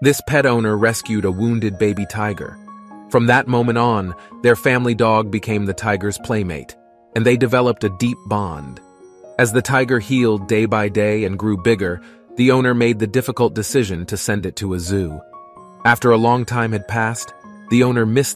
This pet owner rescued a wounded baby tiger. From that moment on, their family dog became the tiger's playmate, and they developed a deep bond. As the tiger healed day by day and grew bigger, the owner made the difficult decision to send it to a zoo. After a long time had passed, the owner missed